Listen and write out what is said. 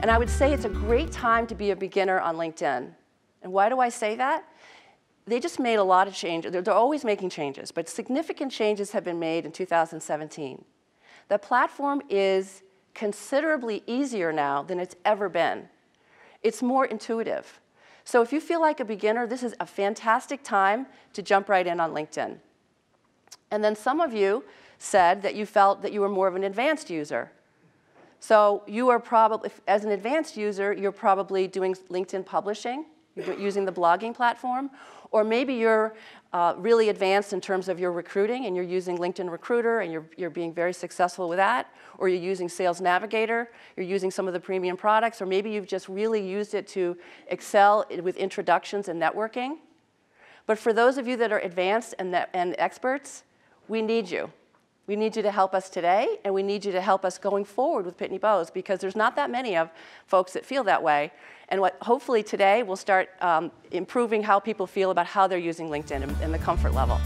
And I would say it's a great time to be a beginner on LinkedIn. And why do I say that? They just made a lot of changes. They're, they're always making changes, but significant changes have been made in 2017. The platform is considerably easier now than it's ever been. It's more intuitive. So if you feel like a beginner, this is a fantastic time to jump right in on LinkedIn. And then some of you said that you felt that you were more of an advanced user. So you are probably, as an advanced user, you're probably doing LinkedIn publishing, using the blogging platform, or maybe you're uh, really advanced in terms of your recruiting and you're using LinkedIn Recruiter and you're, you're being very successful with that, or you're using Sales Navigator, you're using some of the premium products, or maybe you've just really used it to excel with introductions and networking. But for those of you that are advanced and, and experts, we need you. We need you to help us today, and we need you to help us going forward with Pitney Bowes because there's not that many of folks that feel that way. And what hopefully today we'll start um, improving how people feel about how they're using LinkedIn and, and the comfort level.